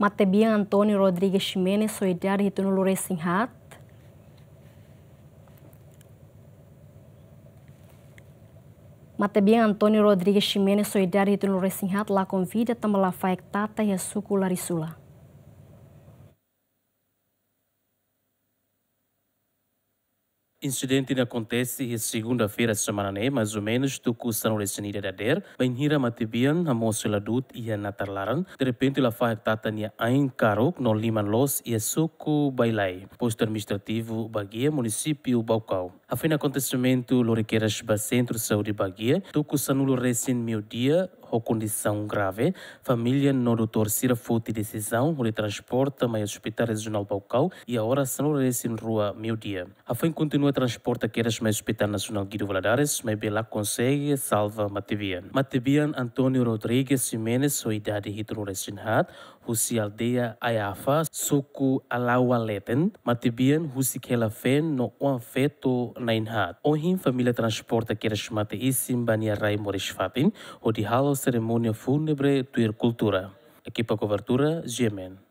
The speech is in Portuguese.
Matebian Antônio Rodriguez Jimenez solidário de Tunul Racing Matebian Antônio Rodriguez Jimenez solidário de Tunul Racing la convida, tamo la faectata e a sucularisula. Incidente acontece segunda-feira semana né, mais ou menos, do que São Resenida da Der, bem hira matibian a moça ladut e a natarlaran, de repente ela faz tatania ain caro no liman los e a suco bailai, posto administrativo Baguia, município Baucau. A fim acontecimento, loriqueiras ba centro de saúde Baguia, que sanulo recém meu dia, ou condição grave, família no doutor Cira Futi decisão de transporte ao hospital regional Baucau e a hora são em rua meu dia. A fim continua transporte que era mais hospital nacional Guido Valadares, mas bela consegue salva Matibian. Matibian Antônio Rodrigues Jimenez, sua idade hitro resinhat, husi aldeia Ayafa, suku Alawaleten, Matibian husi kela fen no um feto na inhat. Ohim era chamada Isim Bania Rai Moris Fatin, o de halos cerimônia fúnebre tuir cultura. Equipa cobertura, Gemen.